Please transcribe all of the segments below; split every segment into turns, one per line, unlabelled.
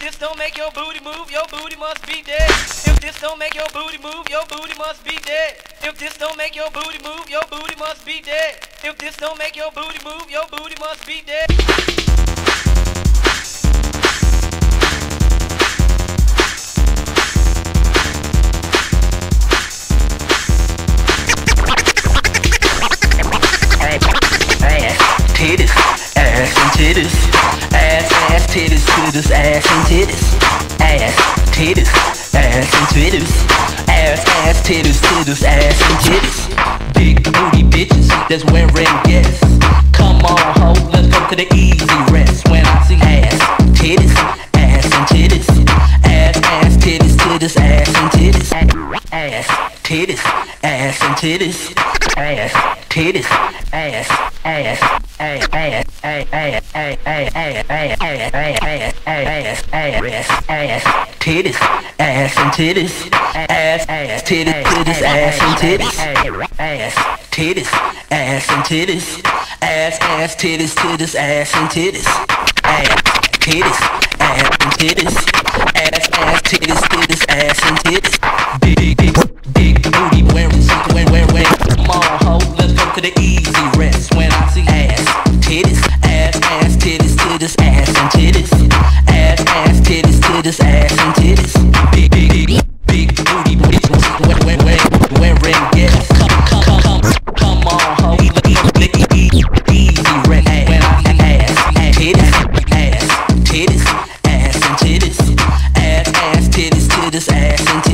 If this don't make your booty move, your booty must be dead. If this don't make your booty move, your booty must be dead. If this don't make your booty move, your booty must be dead. If this don't make your booty move, your booty must be dead.
titties, ass and titties, ass, ass, titties, titties, ass and titties, ass, titties, ass and titties, ass, ass, titties, titties, ass and titties, big booty bitches that's wearing guests. Come on, ho, let's go to the easy rest. When I see ass, titties, ass and titties, ass, ass, titties, titties, ass and titties, ass, titties, ass and titties, ass, titties, ass, ass, ass, ass, ass, ass, ass, ass, ass, ass, ass, ass, titties, ass and titties, ass, ass, titties, titties, ass and titties, ass, titties, ass and titties, ass, ass, titties, titties, ass and titties, ass, titties, ass and titties, ass, ass, titties, titties, ass and titties, big, big, big booty to the easy rest when I see ass, titties, ass, ass, titties, titties, ass and titties, ass, ass, titties, titties, ass and titties, big, big, big, big booty bitches wearing, wearing, wearing, yes. Come, come, come, come, come on, ho, easy, rest when I see ass, titties, ass, titties, ass and titties, ass, ass, titties, titties, ass and.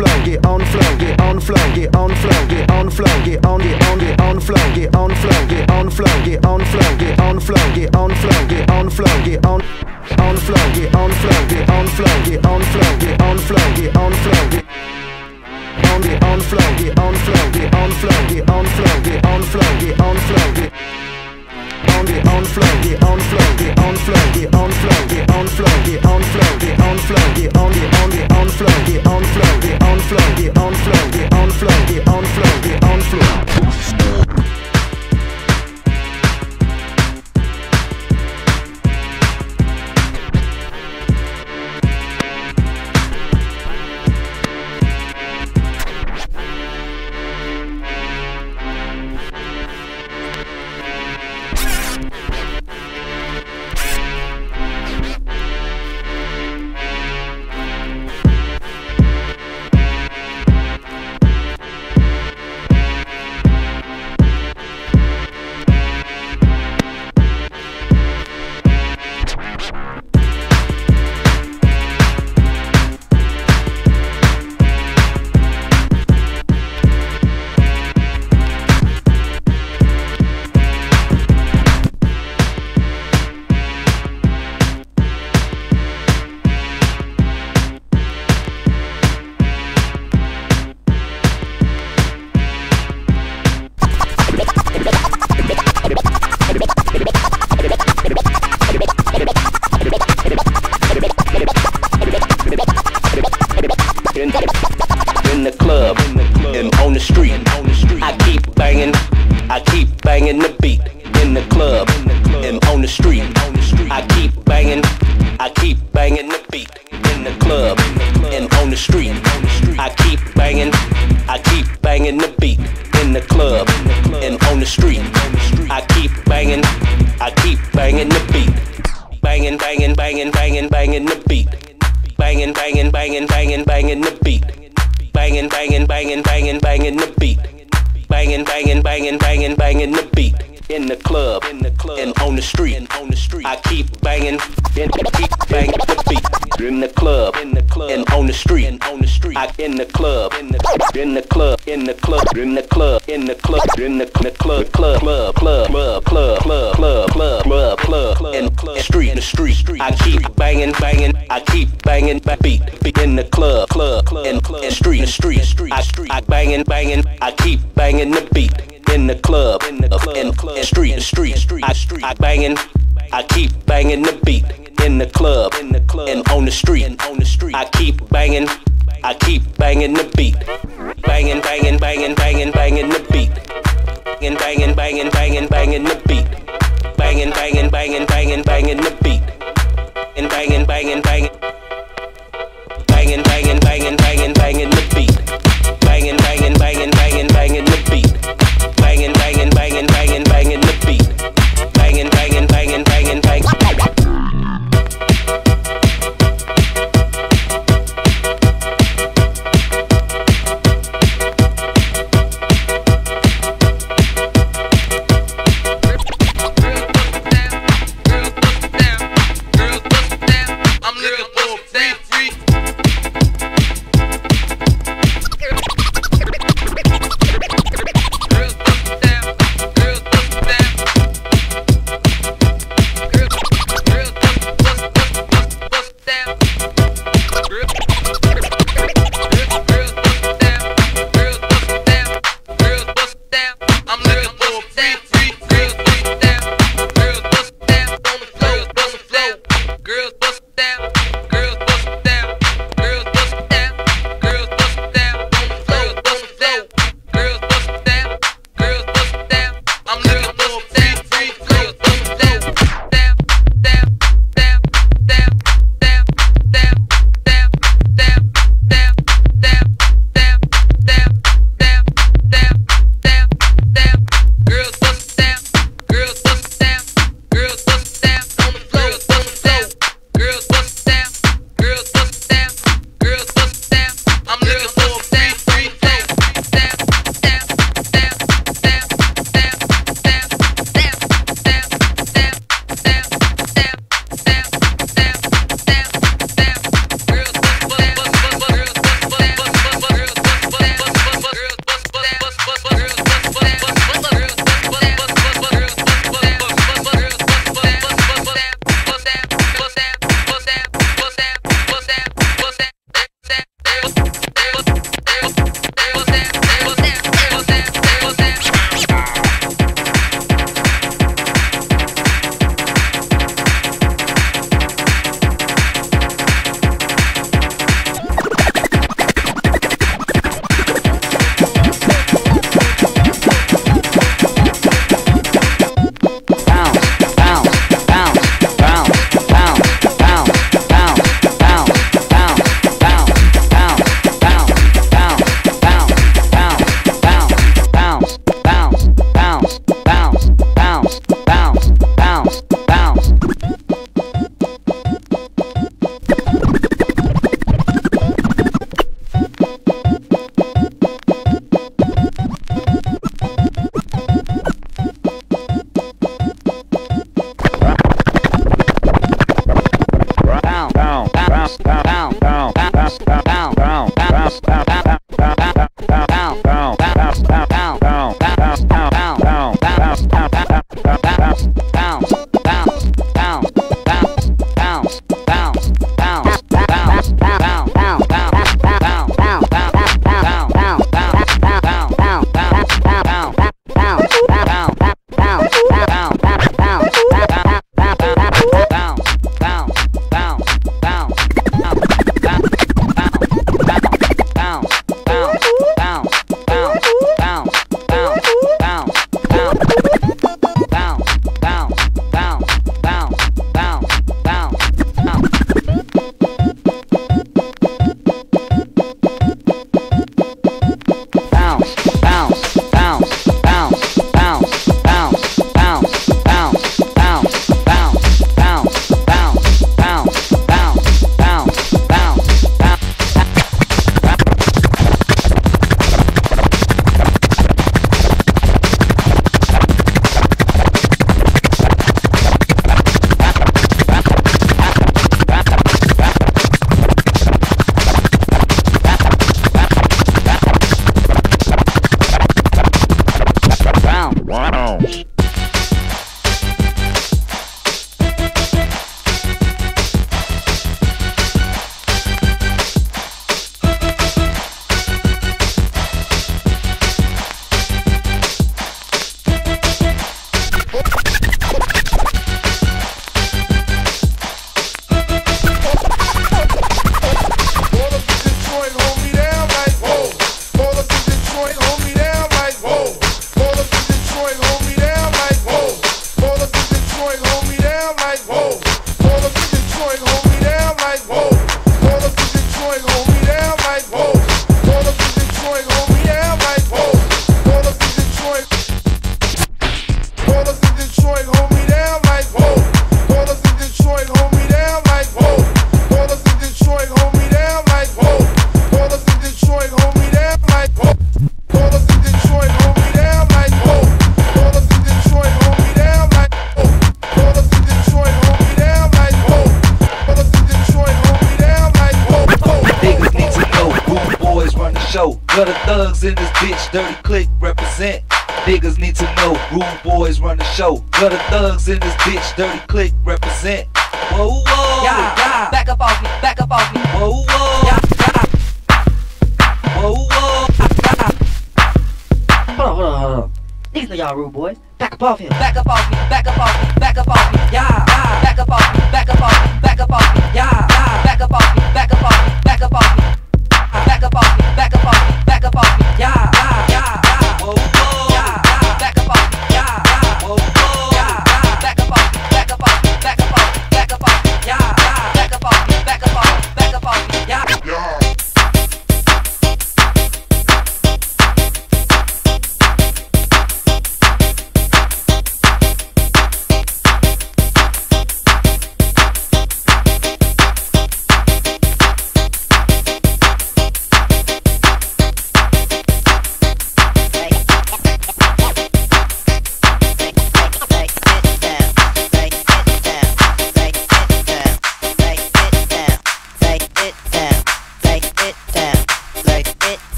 flow, get on the flow, get on the flow, get on the flow, get the
and on the street, and on the street. I keep banging, and keep banging the beat. In the club, in the club, and on the street, and on the street. I in the club, in the in the club, in the club, in the club, in the club, in the club, club, club, club, club, club, club, club, club, club, club, club, and street.
street. I keep banging, banging. I keep banging, beat, beat in the club, club, club, and, street, street, street. I, I banging, banging. I keep banging the beat in the club, in the uh, club, and, and street, street, street. I, I banging. I keep banging the beat in the club, in the club, and on the street, and on the street. I keep banging. I keep banging the beat, banging, banging, banging, banging, banging the beat, banging, banging, banging, banging, banging the beat, banging, banging, banging, banging, banging the beat, and banging, banging, banging, banging, banging, banging, banging, banging the beat, banging, banging, banging, banging, banging the beat, banging, banging, banging, banging, banging the beat, banging, banging, banging.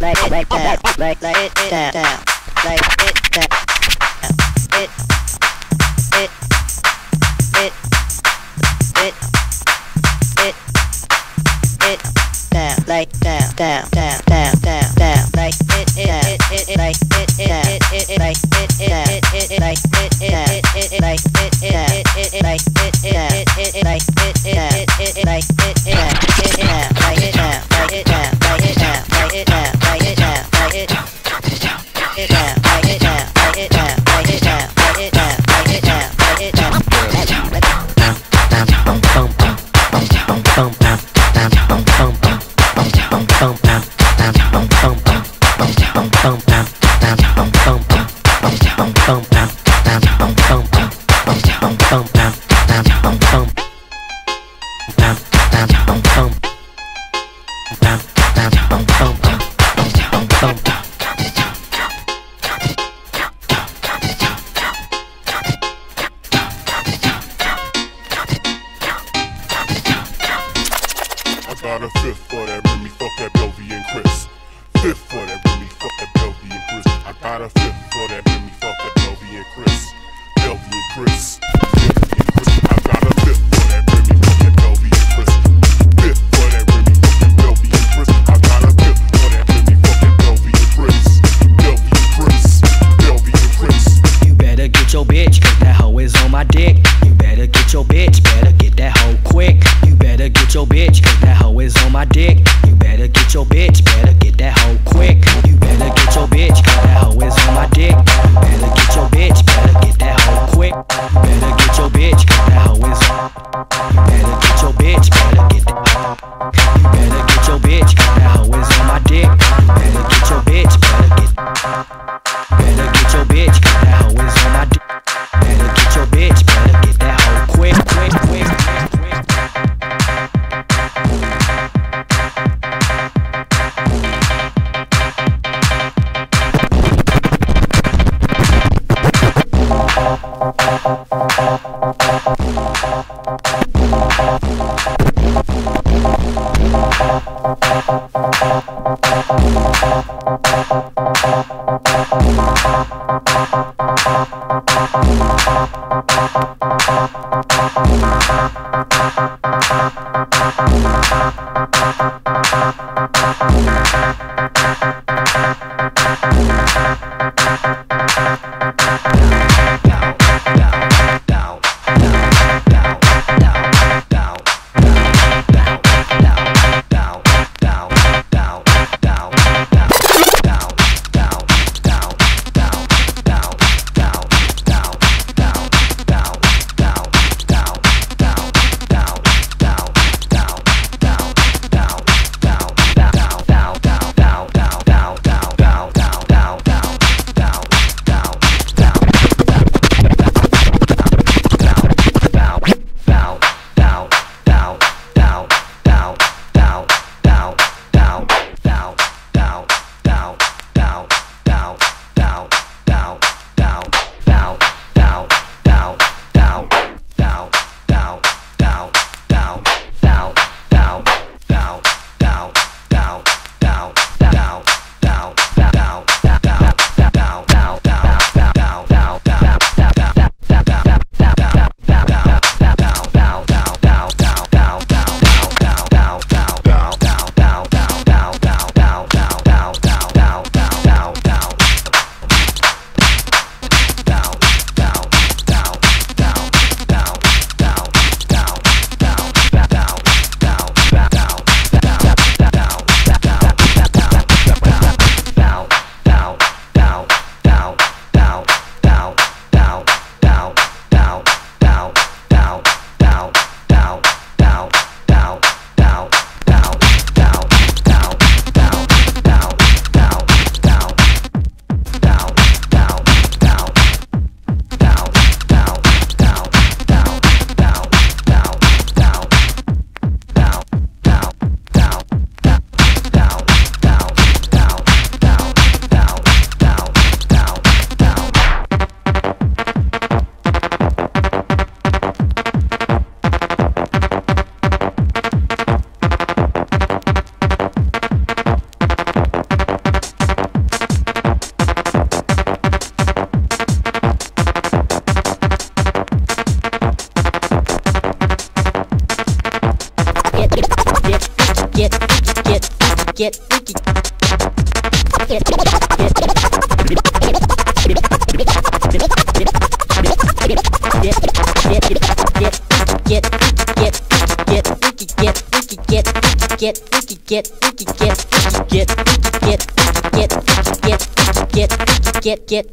like like like that, like like
it down, like it.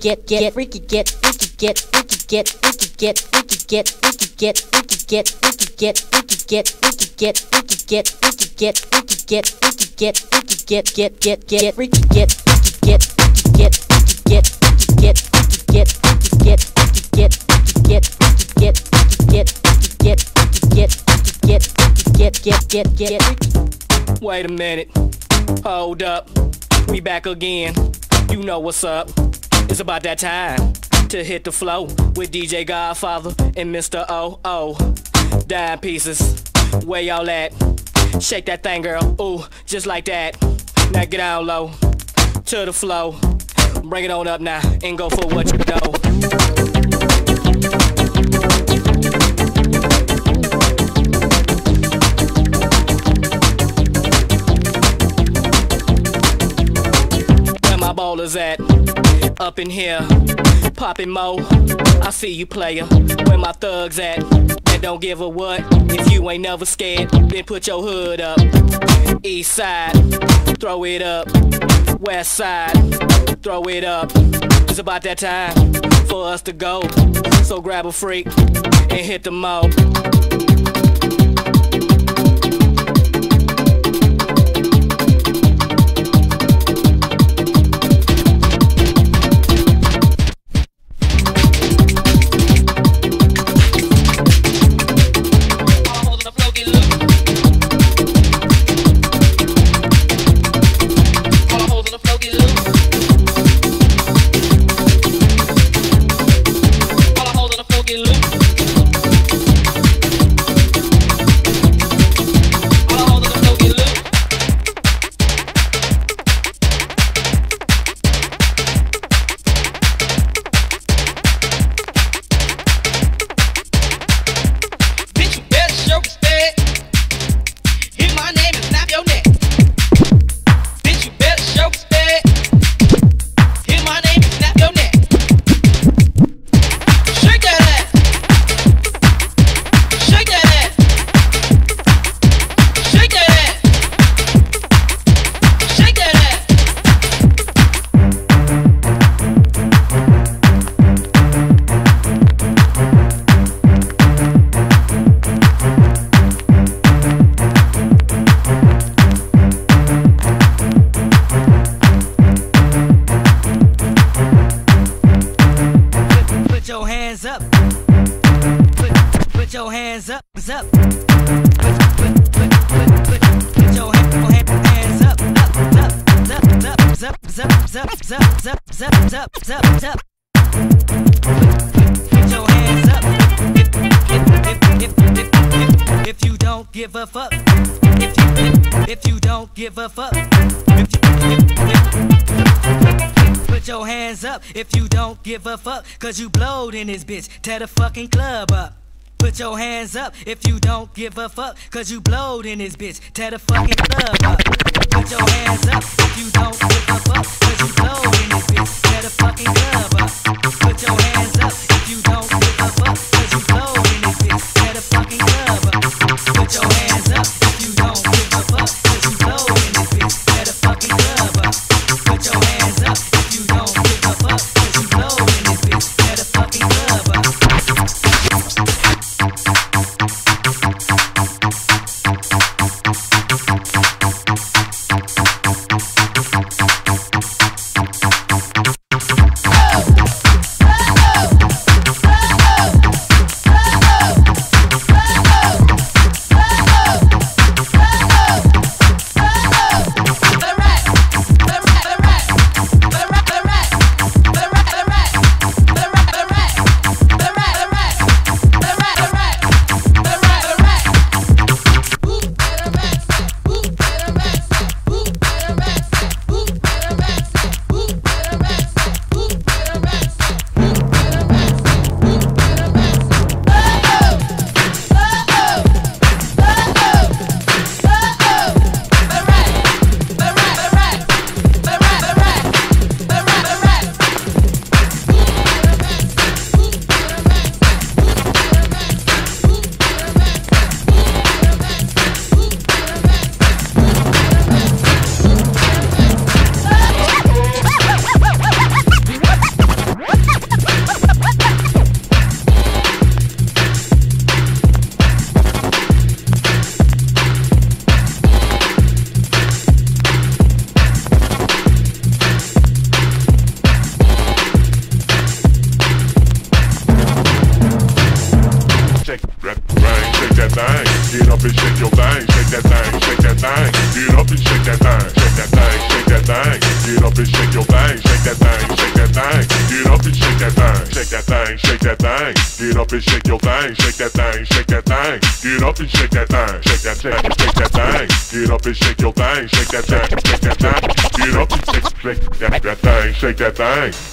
Get get
freaky get freaky get freaky get freaky get freaky get freaky get freaky get freaky get freaky get freaky get freaky get freaky get freaky get freaky get freaky get get get get freaky get freaky get freaky get freaky get freaky get freaky get freaky get freaky get freaky get freaky get freaky get freaky get freaky get freaky get freaky get get get get freaky
Wait a minute, hold up, we back again. You know what's up. It's about that time to hit the flow with DJ Godfather and Mr. O O. Dime pieces, where y'all at? Shake that thing, girl. Ooh, just like that. Now get down low to the flow. Bring it on up now and go for what you know. Where my ballers at? Up in here, popping mo. I see you, player. Where my thugs at? That don't give a what. If you ain't never scared, then put your hood up. East side, throw it up. West side, throw it up. It's about that time for us to go. So grab a freak and hit the mo.
Give a fuck. Cause you blowed in this bitch. Tear the fucking club up. Put your hands up if you don't give a fuck. Cause you blowed in this bitch. Tear the fucking club up. Put your hands up if you don't give a fuck. Cause you blowed in this bitch. Tear the fucking club up. Put your hands up if you don't give a fuck. Cause you blowed in this bitch. Tear the fucking club up. Put your hands up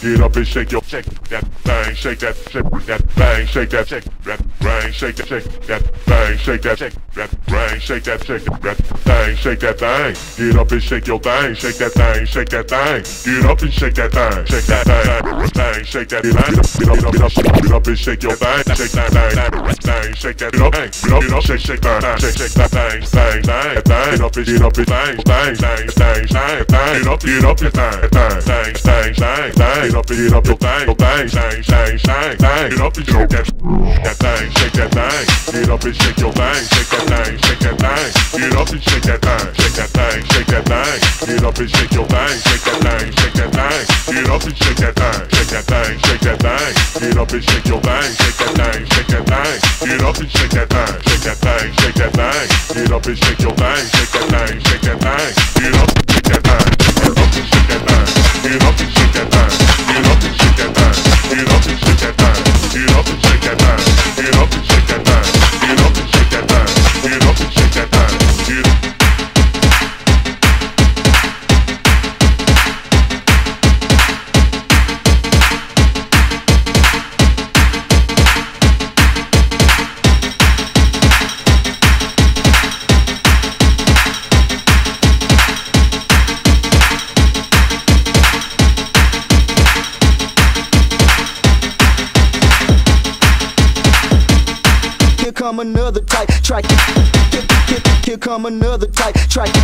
Get up and shake your, shake that thing, shake that, shake that thing, shake that, shake that thing, shake that, shake that thing, shake that, shake that thing, shake that, shake that thing, shake that thing. Get up and shake your thing, shake that thing, shake that thing. Get up and shake that thing, shake that thing, thing, shake that thing. Get up, get up, get up, get up and shake your thing, shake that thing, thing, shake that, up, get up, get up, shake, shake that, shake, shake that thing, thing, thing, thing. Get up and get up and thing, thing, thing, thing, thing, thing. Get up, get up and thing, thing, thing, thing, thing, thing. Get up and get up your thing, your thing, thing, thing, thing, thing. Get up and shake that thing, shake that thing. Get up and shake your thing, shake that thing, shake that thing. Get up and shake that thing, shake that thing, shake that thing. Get up and shake your thing, shake that thing, shake that thing. Get up and shake that thing, shake that thing, shake that thing. Get up and shake your thing, shake that thing, shake that thing. Get up and shake that thing, shake that thing, shake that thing. Get up and shake your thing, shake that thing, shake that thing. Get up and shake that thing, get up and shake that thing. Get up and shake that thing, get up and shake that thing. Get up and shake that thing, get up and shake that thing. Get up and shake that thing, get up and shake that thing. Get up and shake that thing.
Here Come another type track. Here come another type. Try to here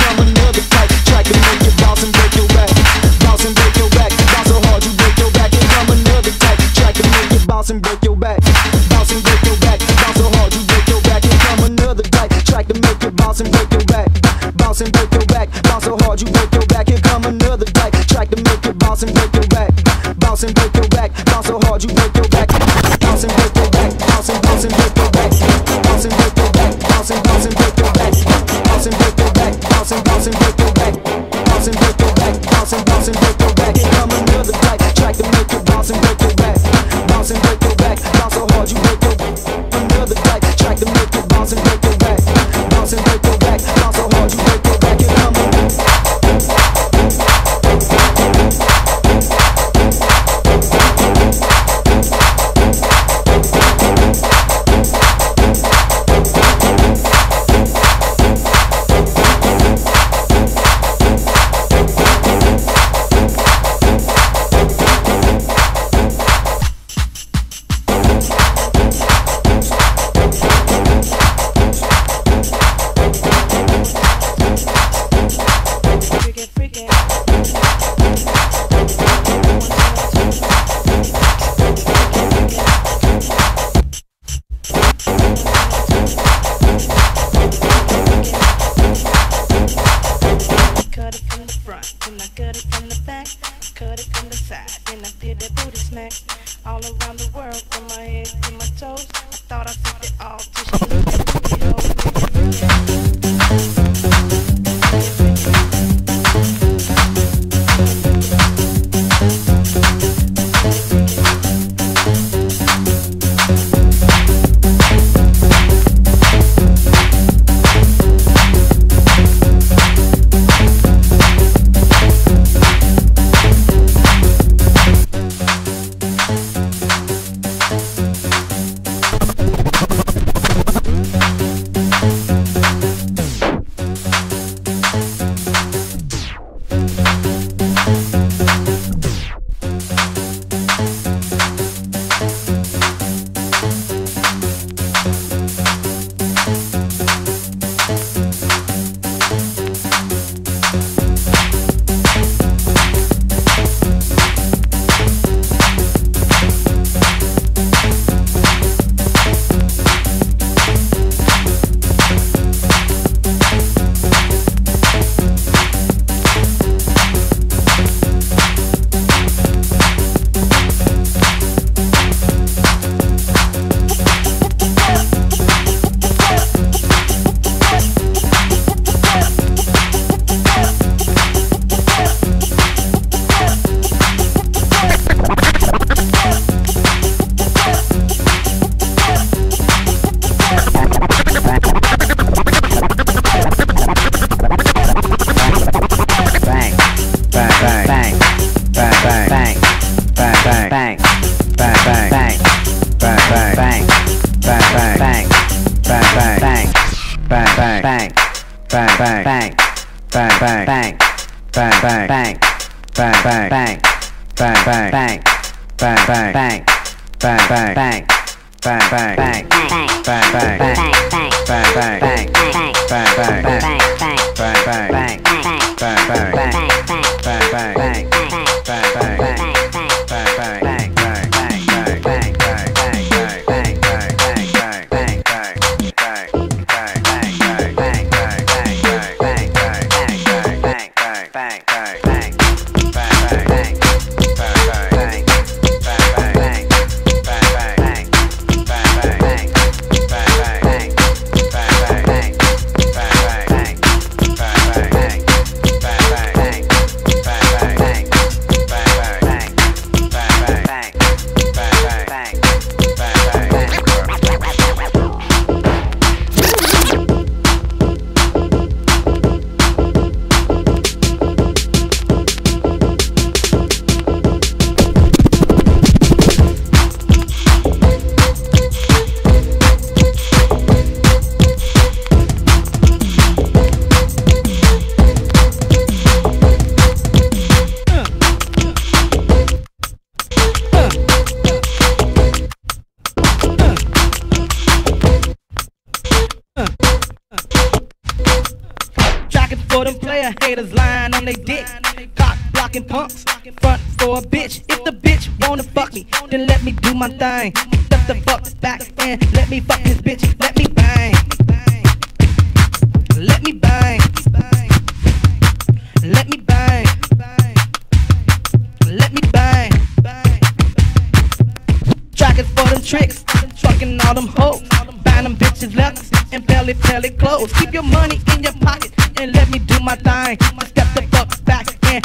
come another type. Try to make you bounce and break your back. Bounce and break your back. Bounce so hard you break your back. Here come another type. Try to make you bounce and break your back. Bounce and break your back. Bounce so hard you break your back. Here come another type. Try to make you bounce and break your back. Bounce and
break your back. Bounce so hard you break your back. Bounce and break your back. Bounce and bounce and break your back bouncing, break your back, bouncing, bouncing, break your back, bouncing, break your back, bouncing, bouncing, break your back, bouncing, break bouncing, break your back. Come another type, try to make you bounce break.
my
thing. Step the fuck back and let me fuck this bitch. Let me bang. Let me bang. Let me bang. Let me bang. Tracking for them tricks. Fucking all them hoes. Buying them bitches left and belly, belly clothes. Keep your money in your pocket and let me do my thing. Step the fuck back and.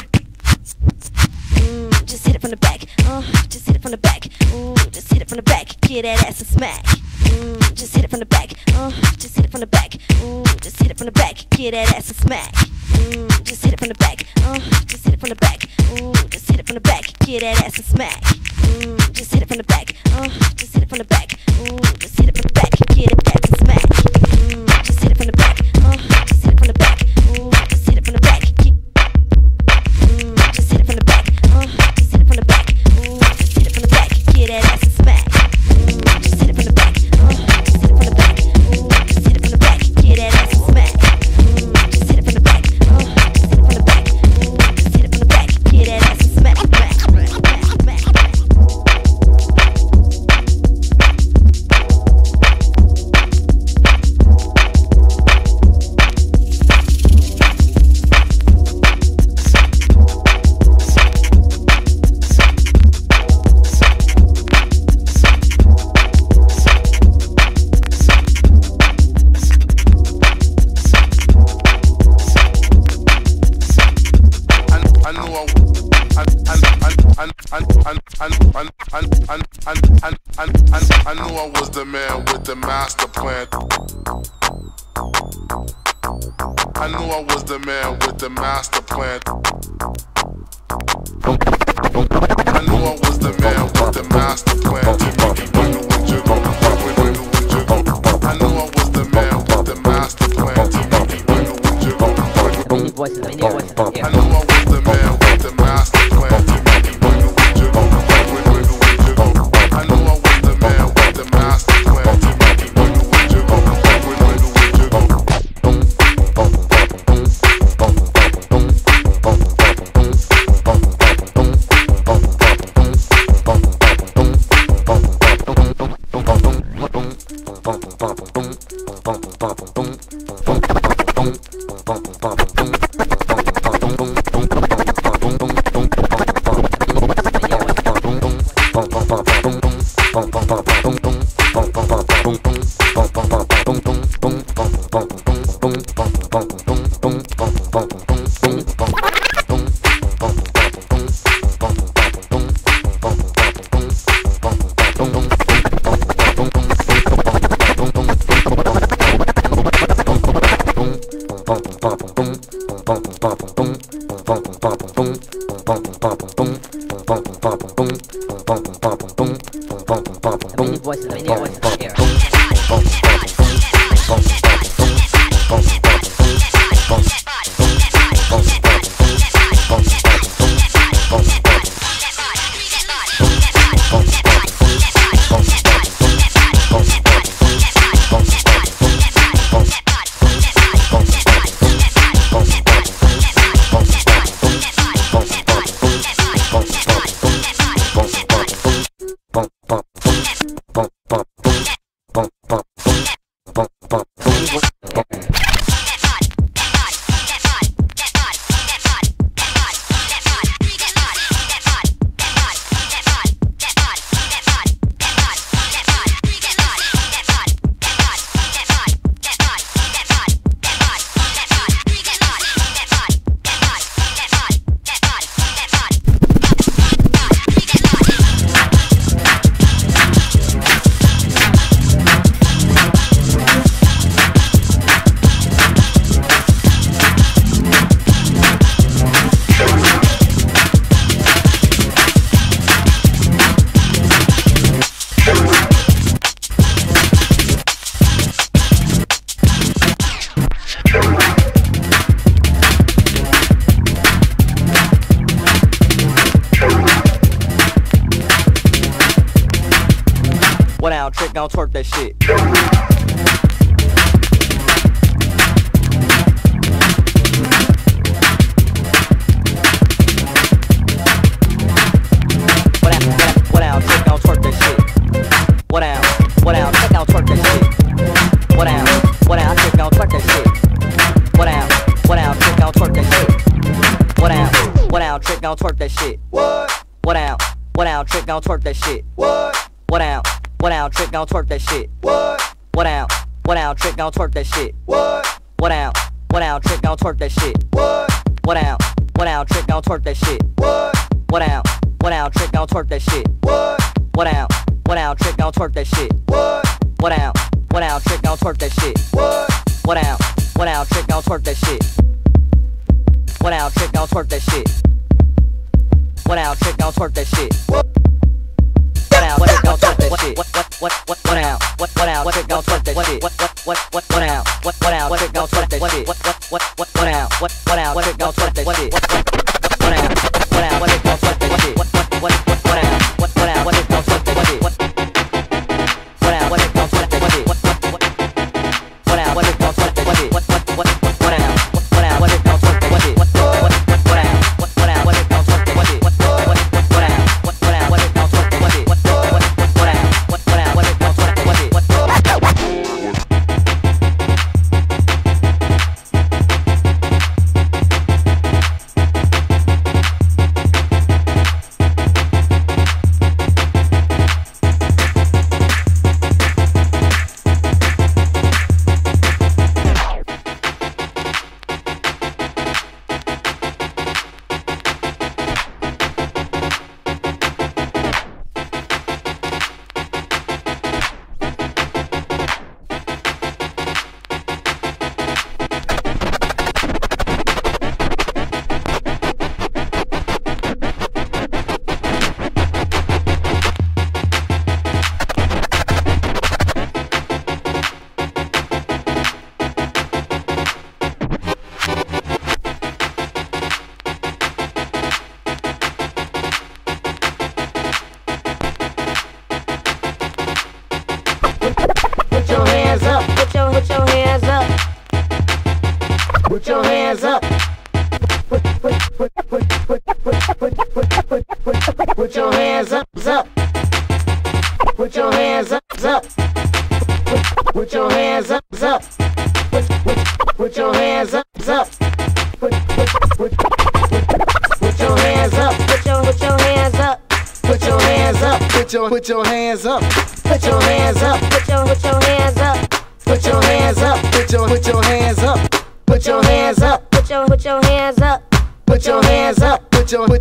Mm, just hit it from the back. Uh, just hit it from the back. Ooh just hit it from the back, get that ass a smack. Mm, just hit it from the back, uh, just hit it from the back. Ooh. just hit it from the back, get that ass a smack. Mm, just hit it from the back, uh, just hit it from the back. Ooh. just hit it from the back, get that ass a smack. Mm, just hit it from the back, uh, just hit it from the back.
I knew I was the man with the master plan. I knew I was the man with the master plan. I knew I was the man with the master plan. I knew I was the man with the master plan.
that shit.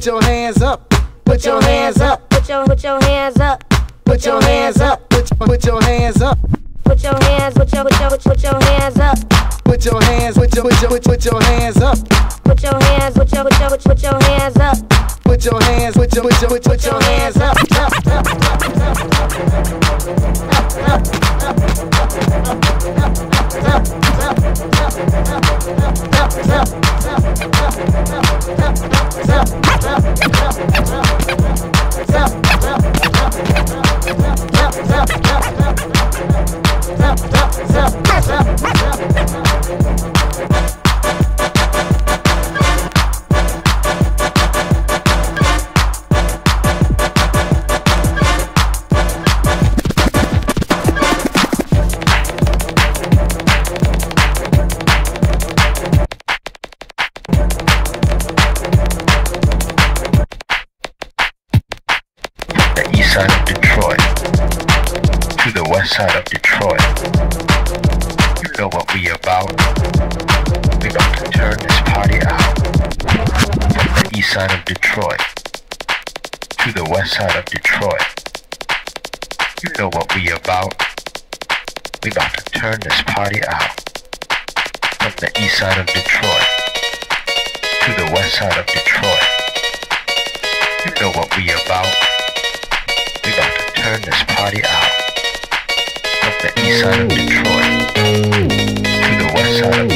your
hand. side of Detroit. You know what we about. We about to turn this party out. From the east side of Detroit to the west side of Detroit. You know what we about. We about to turn this party out. From the east side of Detroit to the west side of Detroit. You know what we about. We about to turn this party out the east side of Detroit. To the west side of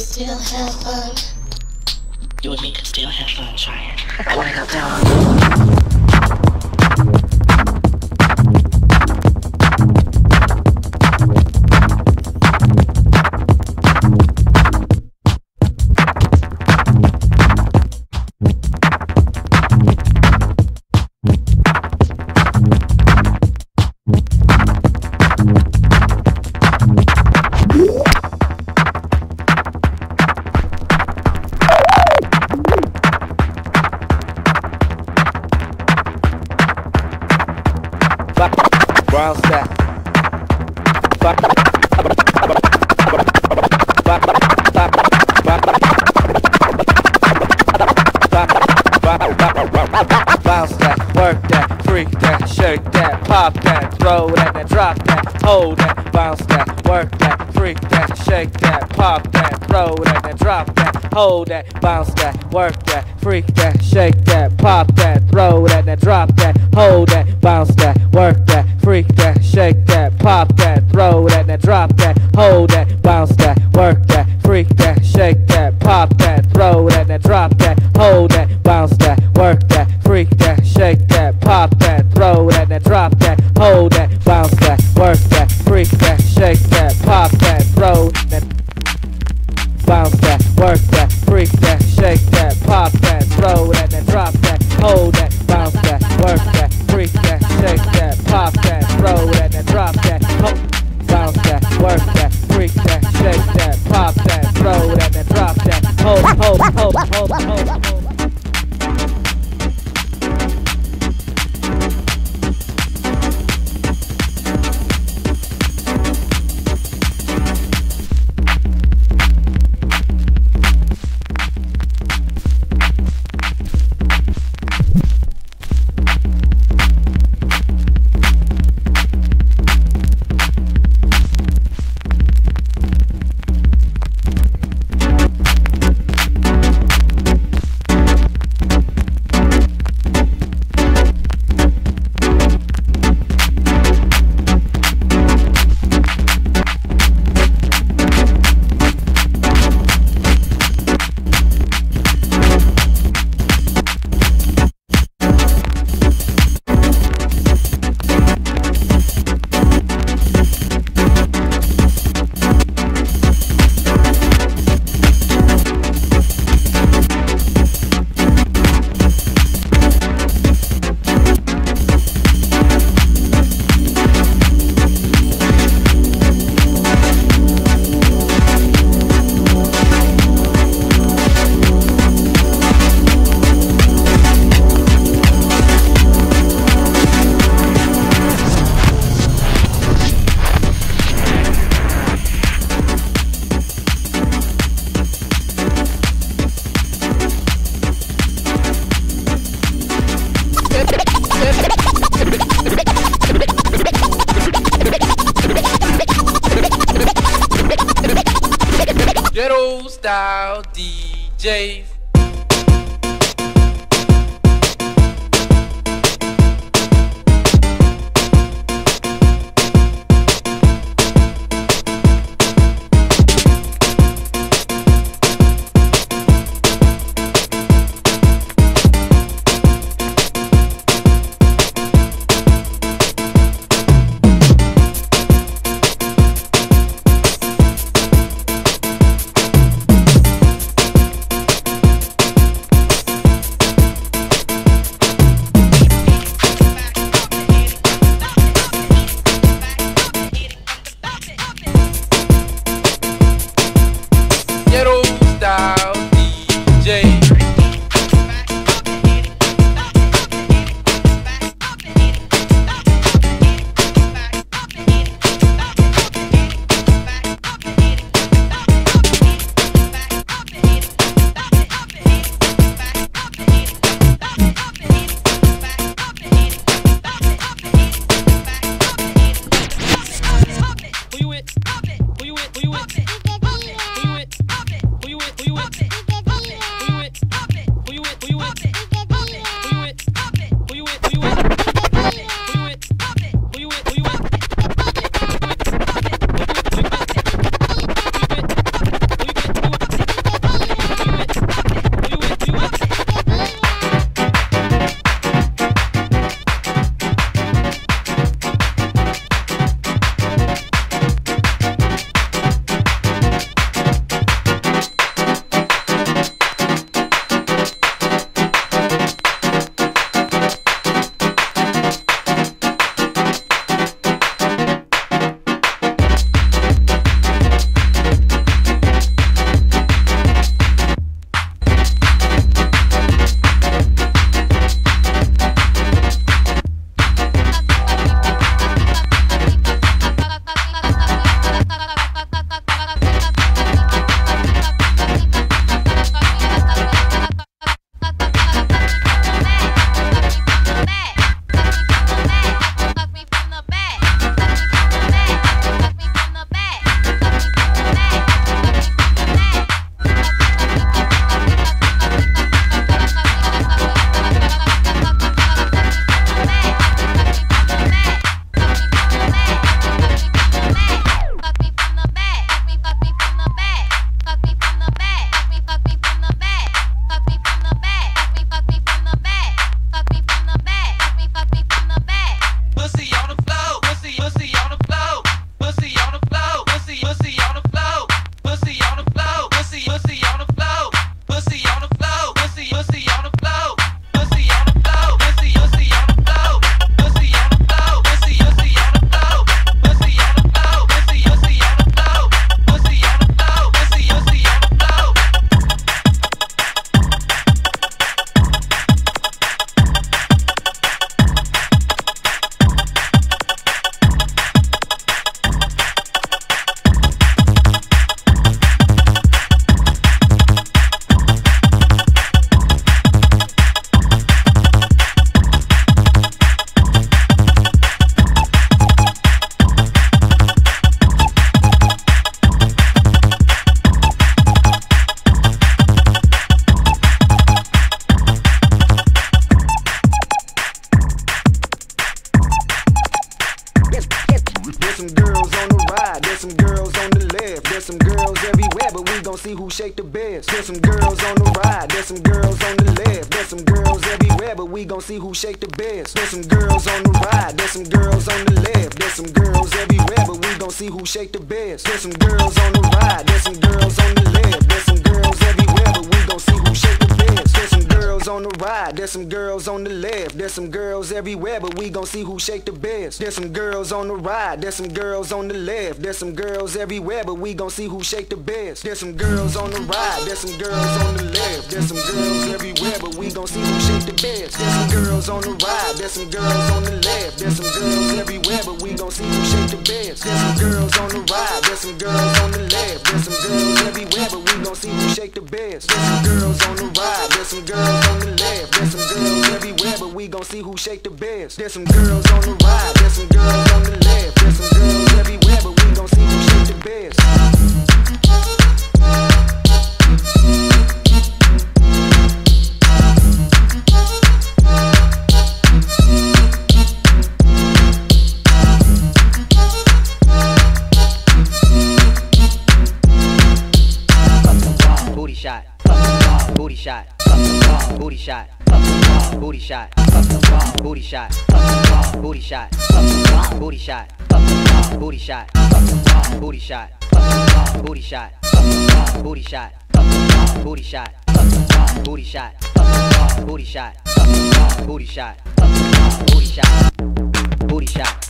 can
still have fun. You and me can still have fun, try it. I wanna go down.
There's some girls on the right, there's some girls on the left, there's some girls everywhere, but we gon' see who shake the best. There's some girls on the right, there's some girls on the left, there's some girls everywhere, but we gon' see who shake the best. There's some girls on the right, there's some girls on the left, there's some girls everywhere, but we gon' see who shake the best. There's some girls on the right, there's some girls on the left, there's some girls everywhere, but we gon' see who shake the best. There's some girls on the right, there's some girls see who shake the best. There's some girls on the ride, there's some girls on the left.
shot, booty shot, booty shot, booty shot, booty shot, booty shot, booty shot, booty shot, booty shot, booty shot, booty shot.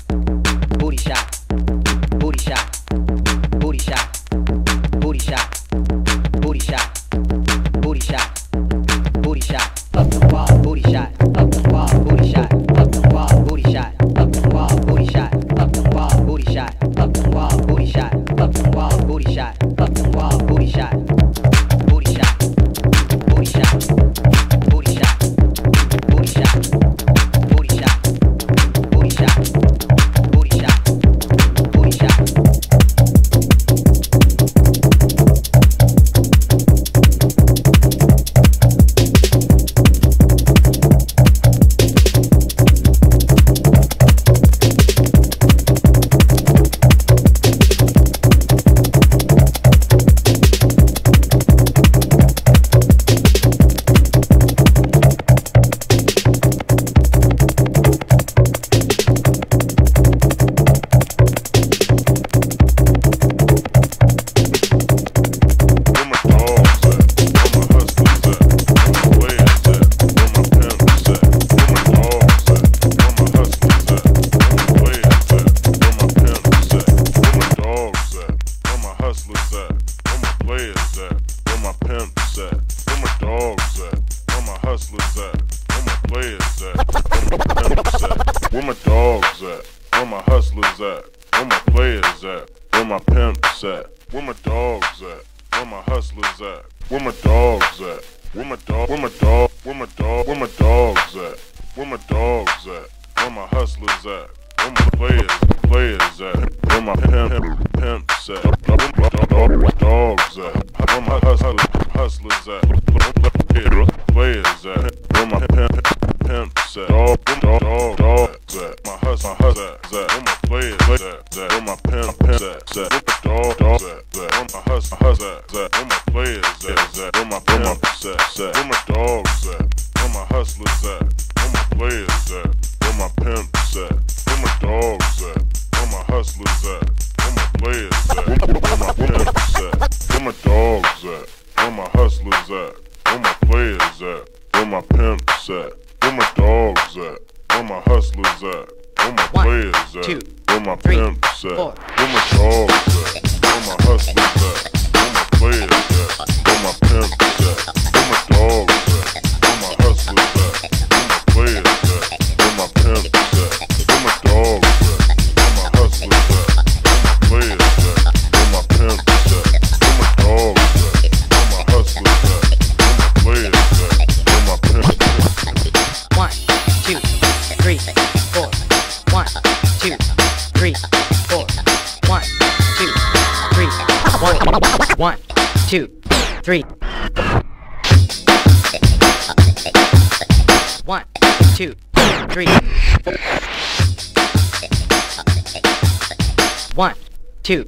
two,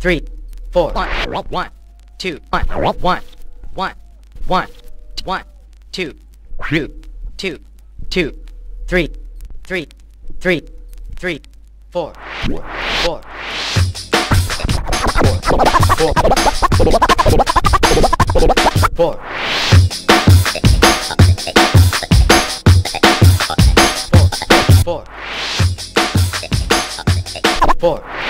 three, four, one, two, one, one, one, one, one, two, two,
two, two, three, three, three, three, four, four. Four. Four. Four. Four. Four.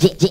yeah, yeah.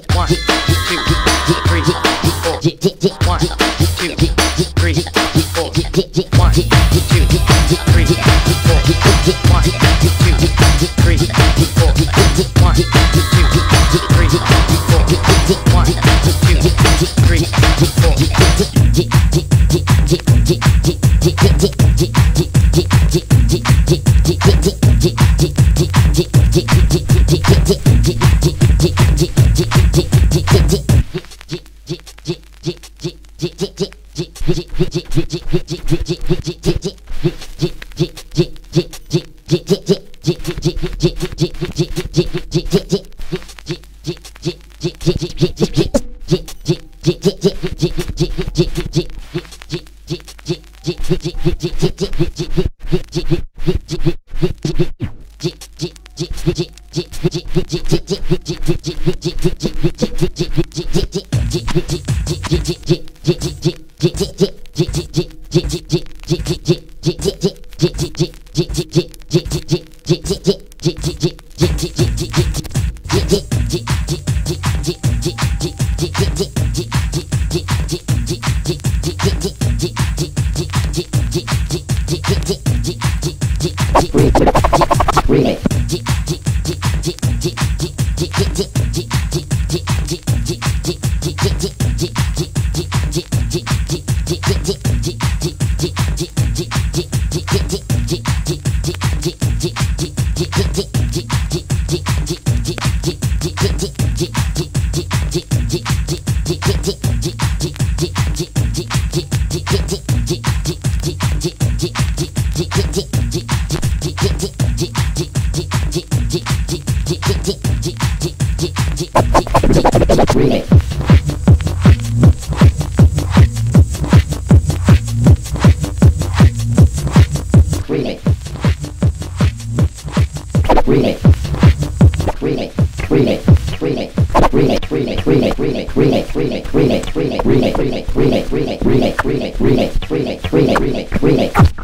remake, remake, remake, remake, remake, remake,
remake.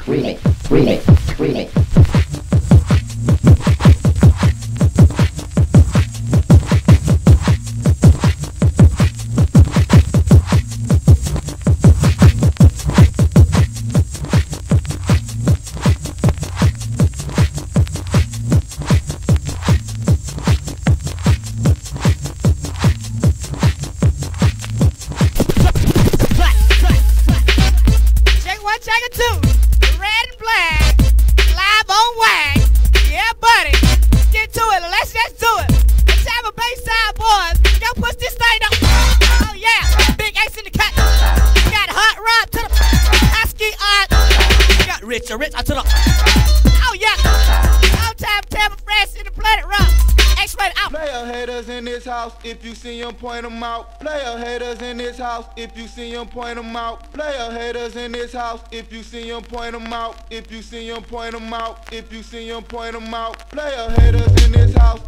Haters in this house, if you see them, point them out. If you see them, point them out. If you see them, point them out. Player haters in this house,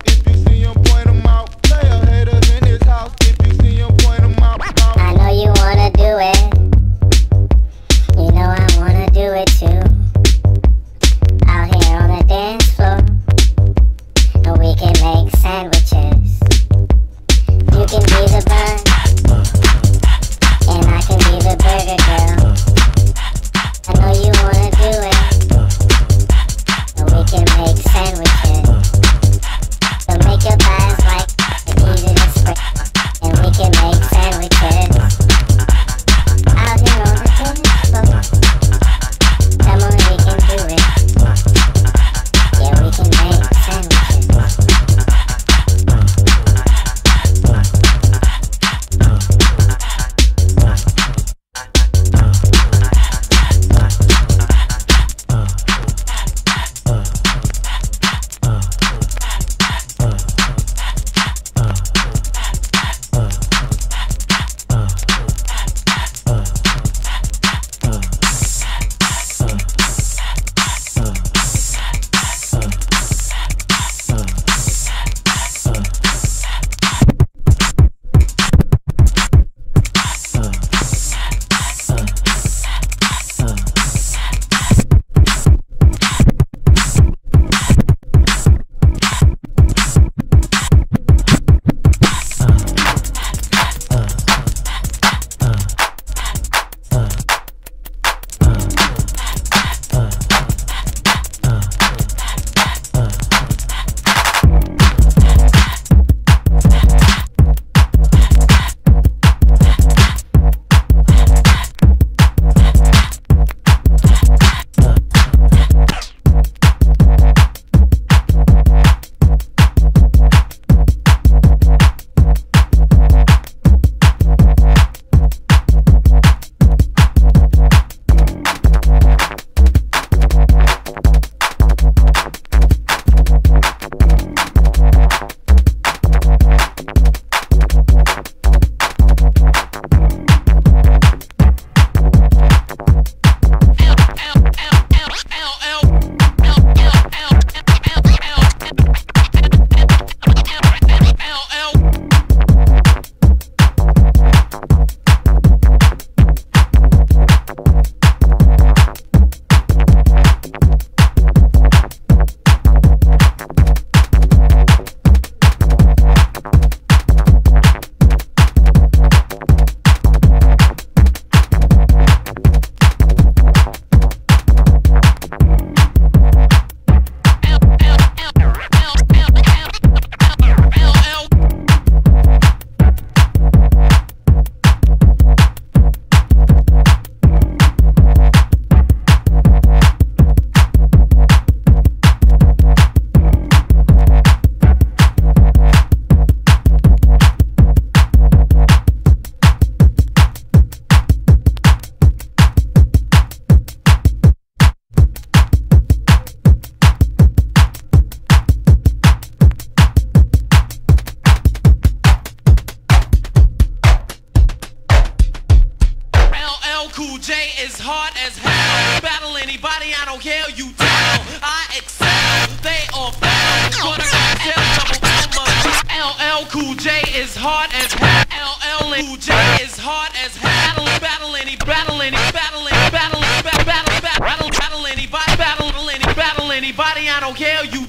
Cool J is hard as hell. Battle anybody, I don't care, you tell. I excel, they all fail. Double LL Cool J is hard as hell. LL Cool J is hard as hell. Battle any, battle any, battle any, battle, battle, battle, battle, battle anybody, battle any, battle anybody, I don't care, you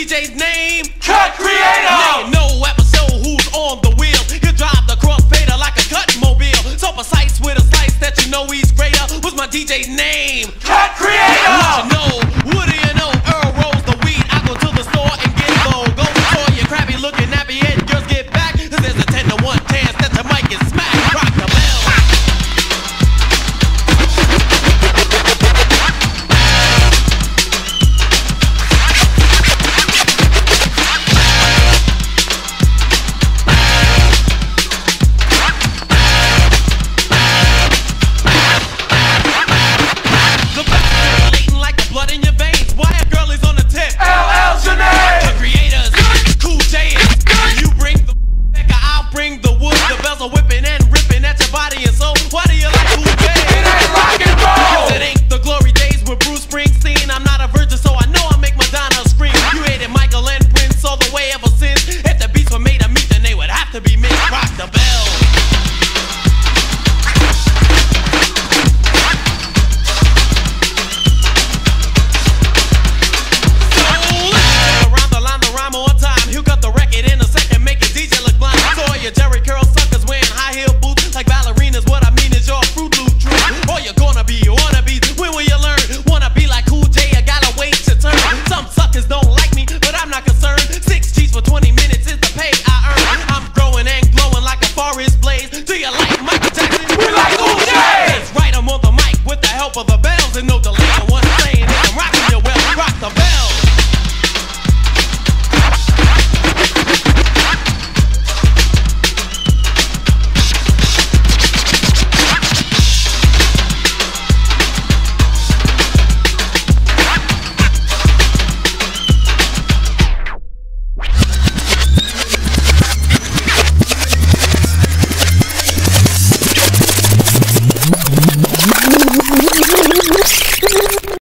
DJ's name? Cut Creator!